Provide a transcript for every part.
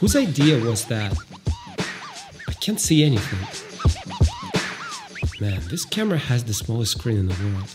Whose idea was that? I can't see anything. Man, this camera has the smallest screen in the world.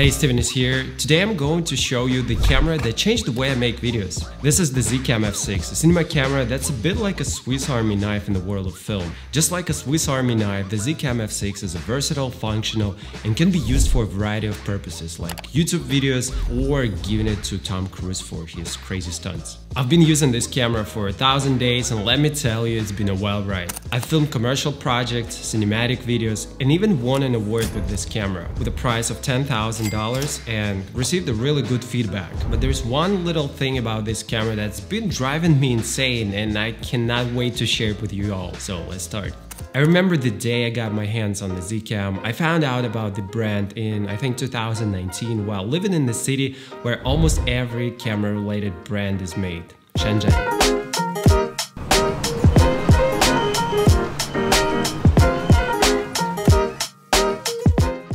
Hey, Steven is here. Today I'm going to show you the camera that changed the way I make videos. This is the Zcam F6, a cinema camera that's a bit like a Swiss Army knife in the world of film. Just like a Swiss Army knife, the Zcam F6 is a versatile, functional, and can be used for a variety of purposes like YouTube videos or giving it to Tom Cruise for his crazy stunts. I've been using this camera for a thousand days and let me tell you, it's been a wild ride. I've filmed commercial projects, cinematic videos, and even won an award with this camera with a price of 10,000 $1,000 and received a really good feedback. But there's one little thing about this camera that's been driving me insane and I cannot wait to share it with you all. So let's start. I remember the day I got my hands on the Zcam. I found out about the brand in I think 2019 while living in the city where almost every camera related brand is made, Shenzhen.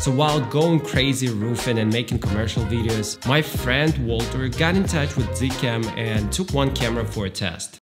So while going crazy roofing and making commercial videos, my friend Walter got in touch with Zcam and took one camera for a test.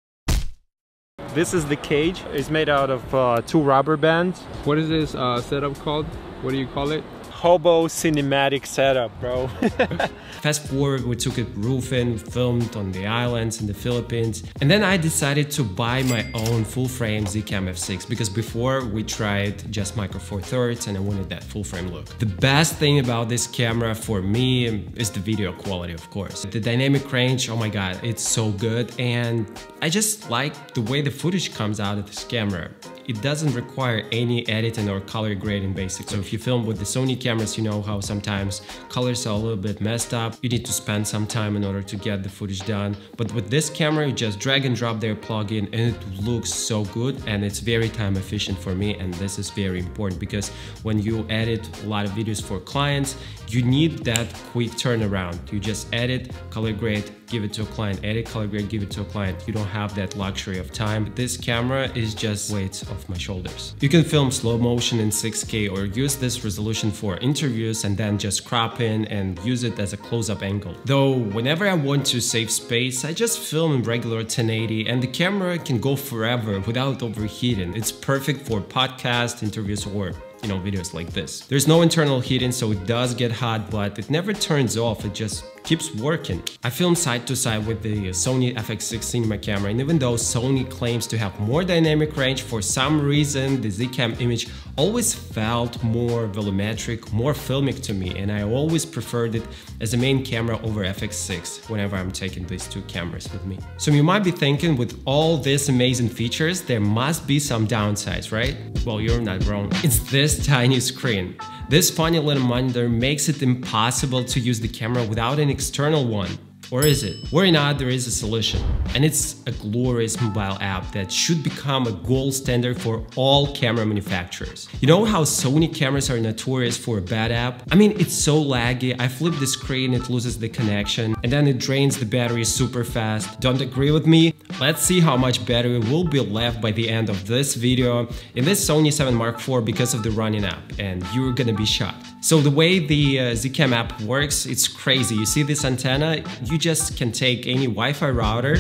This is the cage. It's made out of uh, two rubber bands. What is this uh, setup called? What do you call it? Hobo cinematic setup, bro. Fast forward, we took it roofing, filmed on the islands in the Philippines, and then I decided to buy my own full frame Zcam F6 because before we tried just micro four thirds and I wanted that full frame look. The best thing about this camera for me is the video quality, of course. The dynamic range, oh my god, it's so good, and I just like the way the footage comes out of this camera it doesn't require any editing or color grading basics. So if you film with the Sony cameras, you know how sometimes colors are a little bit messed up. You need to spend some time in order to get the footage done. But with this camera, you just drag and drop their plugin and it looks so good and it's very time efficient for me. And this is very important because when you edit a lot of videos for clients, you need that quick turnaround. You just edit, color grade, give it to a client, edit, color grade, give it to a client. You don't have that luxury of time. This camera is just weight off my shoulders. You can film slow motion in 6K or use this resolution for interviews and then just crop in and use it as a close-up angle. Though whenever I want to save space, I just film in regular 1080 and the camera can go forever without overheating. It's perfect for podcast, interviews or you know, videos like this. There's no internal heating, so it does get hot, but it never turns off, it just keeps working. I filmed side to side with the Sony FX6 cinema camera and even though Sony claims to have more dynamic range, for some reason the Zcam image always felt more volumetric, more filmic to me and I always preferred it as a main camera over FX6 whenever I'm taking these two cameras with me. So you might be thinking with all these amazing features there must be some downsides, right? Well, you're not wrong. It's this tiny screen. This funny little monitor makes it impossible to use the camera without an external one. Or is it? Worry not, there is a solution. And it's a glorious mobile app that should become a gold standard for all camera manufacturers. You know how Sony cameras are notorious for a bad app? I mean, it's so laggy, I flip the screen, it loses the connection, and then it drains the battery super fast. Don't agree with me? Let's see how much battery will be left by the end of this video in this Sony 7 Mark IV because of the running app, and you're gonna be shocked. So the way the uh, Zcam app works, it's crazy. You see this antenna? You just can take any Wi-Fi router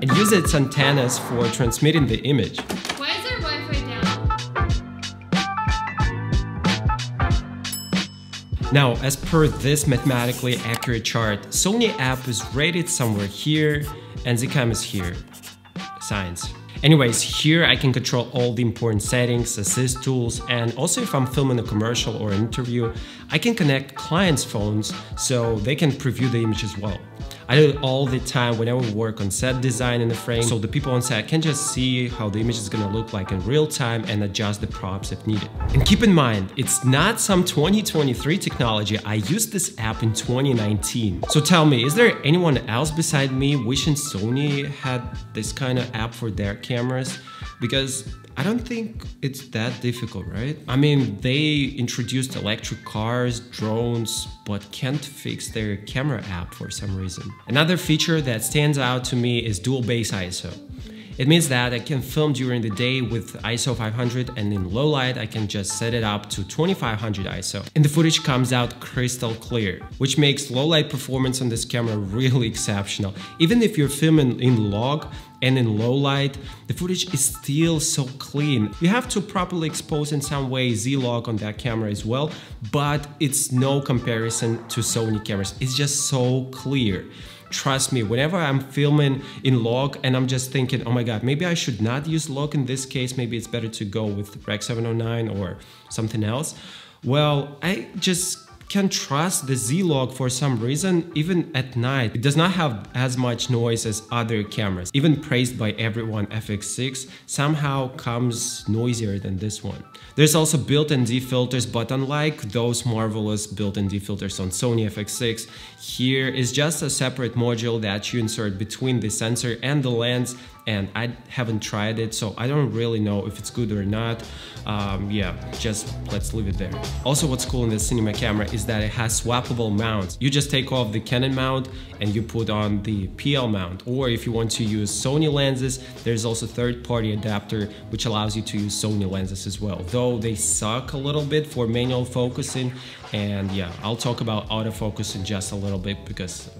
and use its antennas for transmitting the image. Why is our Wi-Fi down? Now, as per this mathematically accurate chart, Sony app is rated somewhere here and Zcam is here. Science. Anyways, here I can control all the important settings, assist tools, and also if I'm filming a commercial or an interview, I can connect clients' phones so they can preview the image as well. I do it all the time whenever we work on set design in the frame, so the people on set can just see how the image is gonna look like in real time and adjust the props if needed. And keep in mind, it's not some 2023 technology, I used this app in 2019. So tell me, is there anyone else beside me wishing Sony had this kind of app for their cameras? Because I don't think it's that difficult, right? I mean, they introduced electric cars, drones, but can't fix their camera app for some reason. Another feature that stands out to me is dual base ISO. It means that I can film during the day with ISO 500 and in low light I can just set it up to 2500 ISO. And the footage comes out crystal clear, which makes low light performance on this camera really exceptional. Even if you're filming in log, and in low light, the footage is still so clean. You have to properly expose in some way Z-Log on that camera as well, but it's no comparison to Sony cameras. It's just so clear trust me whenever i'm filming in log and i'm just thinking oh my god maybe i should not use log in this case maybe it's better to go with rec 709 or something else well i just can trust the Z-Log for some reason even at night. It does not have as much noise as other cameras. Even praised by everyone FX6 somehow comes noisier than this one. There's also built-in ND filters, but unlike those marvelous built-in ND filters on Sony FX6, here is just a separate module that you insert between the sensor and the lens and I haven't tried it so I don't really know if it's good or not. Um, yeah just let's leave it there. Also what's cool in the cinema camera is that it has swappable mounts. You just take off the Canon mount and you put on the PL mount. Or if you want to use Sony lenses there's also third-party adapter which allows you to use Sony lenses as well. Though they suck a little bit for manual focusing and yeah I'll talk about autofocus in just a little bit because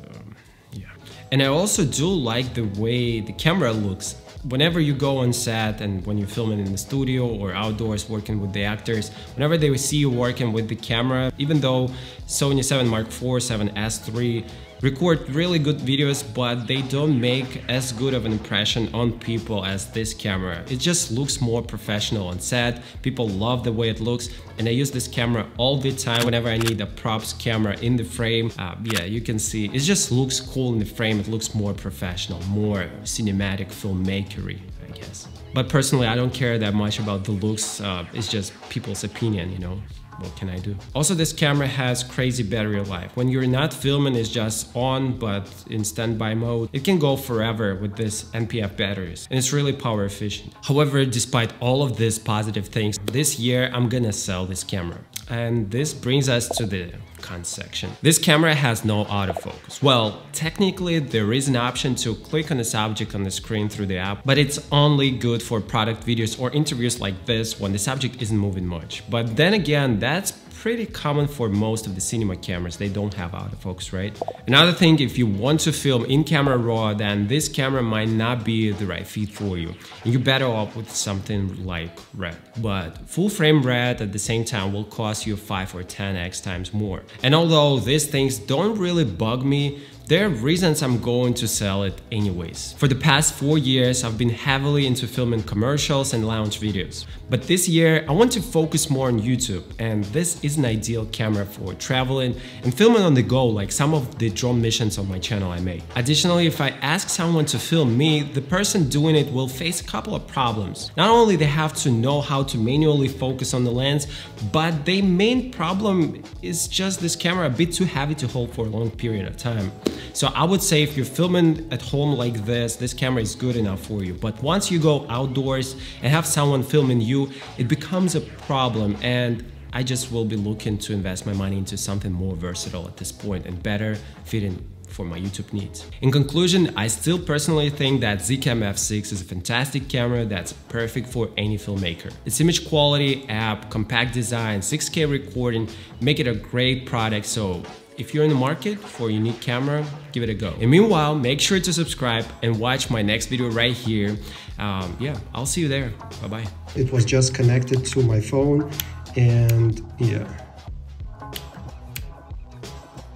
and I also do like the way the camera looks. Whenever you go on set and when you're filming in the studio or outdoors working with the actors, whenever they see you working with the camera, even though Sony 7 Mark IV, 7S III record really good videos, but they don't make as good of an impression on people as this camera. It just looks more professional on set, people love the way it looks, and I use this camera all the time whenever I need a props camera in the frame. Uh, yeah, you can see, it just looks cool in the frame, it looks more professional, more cinematic filmmakery, I guess. But personally, I don't care that much about the looks, uh, it's just people's opinion, you know what can I do? Also, this camera has crazy battery life. When you're not filming, it's just on, but in standby mode, it can go forever with this NPF batteries, and it's really power efficient. However, despite all of these positive things, this year I'm gonna sell this camera. And this brings us to the cons section. This camera has no autofocus. Well, technically there is an option to click on a subject on the screen through the app, but it's only good for product videos or interviews like this when the subject isn't moving much. But then again, that's pretty common for most of the cinema cameras. They don't have autofocus, right? Another thing, if you want to film in camera raw, then this camera might not be the right fit for you. You're better off with something like RED. But full frame RED at the same time will cost you 5 or 10x times more. And although these things don't really bug me, there are reasons I'm going to sell it anyways. For the past 4 years, I've been heavily into filming commercials and launch videos. But this year, I want to focus more on YouTube, and this is an ideal camera for traveling and filming on the go like some of the drone missions on my channel I made. Additionally, if I ask someone to film me, the person doing it will face a couple of problems. Not only they have to know how to manually focus on the lens, but their main problem is just this camera a bit too heavy to hold for a long period of time. So I would say if you're filming at home like this, this camera is good enough for you. But once you go outdoors and have someone filming you, it becomes a problem and I just will be looking to invest my money into something more versatile at this point and better fitting for my YouTube needs. In conclusion, I still personally think that Zcam F6 is a fantastic camera that's perfect for any filmmaker. Its image quality, app, compact design, 6K recording make it a great product so if you're in the market for a unique camera, give it a go. And meanwhile, make sure to subscribe and watch my next video right here. Um, yeah, I'll see you there. Bye-bye. It was just connected to my phone and yeah.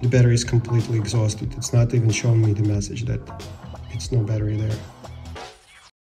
The battery is completely exhausted. It's not even showing me the message that it's no battery there.